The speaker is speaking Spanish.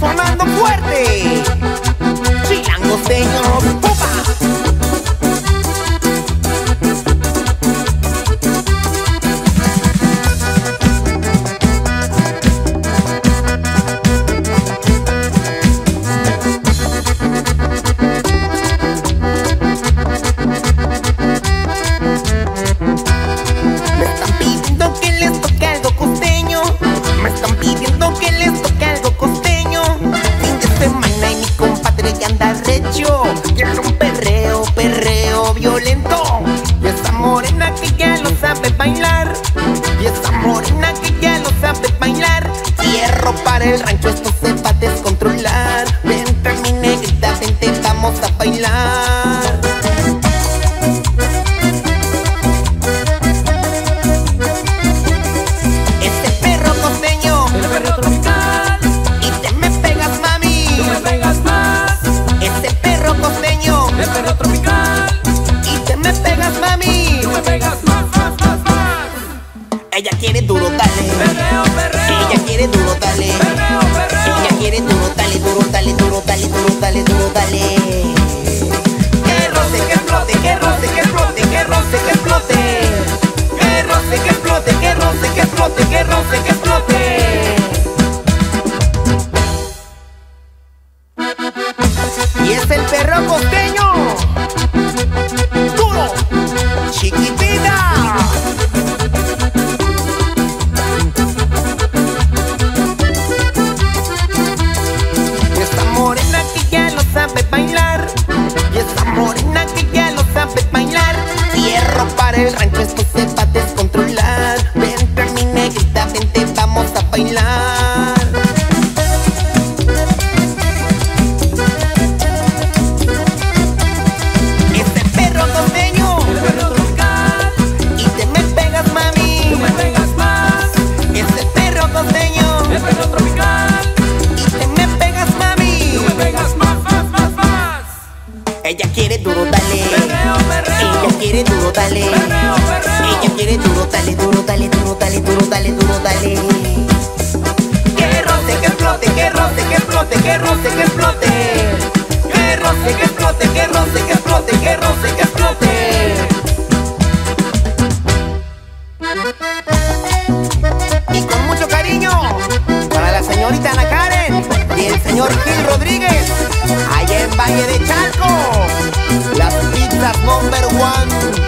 Sonando fuerte. Hierro para el rancho, Ella quiere duro dale. Perreo, perreo, Ella quiere duro dale. perreo, perreo. Ella quiere duro dale, duro dale, duro bailar. Este perro tropical, y te me pegas mami. tú me pegas más. Este perro costeño El perro tropical, y te me pegas mami. tú me pegas más, más, más, más. Ella quiere duro, dale. Perreo, perreo, Ella quiere duro, dale. perreo, perreo. Ella quiere duro, dale, duro, dale, duro, dale, duro, dale, duro, dale. Explote, que roce, que explote. Que roce, que explote, que roce, que explote, que roce, que explote. Y con mucho cariño para la señorita Ana Karen y el señor Gil Rodríguez, allá en Valle de Chalco. Las pizzas number one.